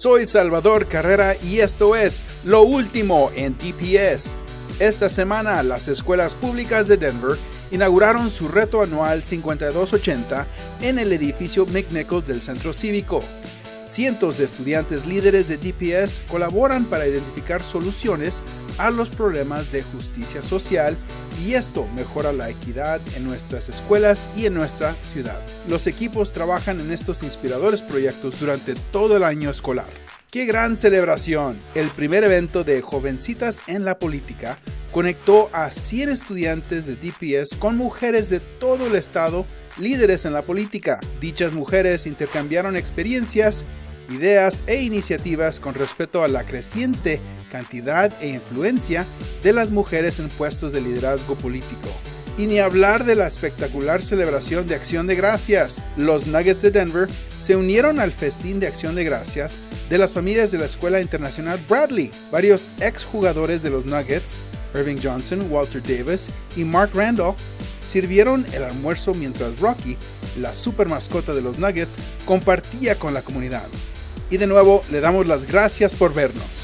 Soy Salvador Carrera y esto es Lo Último en TPS. Esta semana las escuelas públicas de Denver inauguraron su reto anual 5280 en el edificio McNichols del Centro Cívico. Cientos de estudiantes líderes de DPS colaboran para identificar soluciones a los problemas de justicia social y esto mejora la equidad en nuestras escuelas y en nuestra ciudad. Los equipos trabajan en estos inspiradores proyectos durante todo el año escolar. ¡Qué gran celebración! El primer evento de Jovencitas en la Política conectó a 100 estudiantes de DPS con mujeres de todo el estado líderes en la política. Dichas mujeres intercambiaron experiencias, ideas e iniciativas con respecto a la creciente cantidad e influencia de las mujeres en puestos de liderazgo político. Y ni hablar de la espectacular celebración de Acción de Gracias. Los Nuggets de Denver se unieron al festín de Acción de Gracias de las familias de la Escuela Internacional Bradley. Varios exjugadores de los Nuggets, Irving Johnson, Walter Davis y Mark Randall, sirvieron el almuerzo mientras Rocky, la super mascota de los Nuggets, compartía con la comunidad. Y de nuevo le damos las gracias por vernos.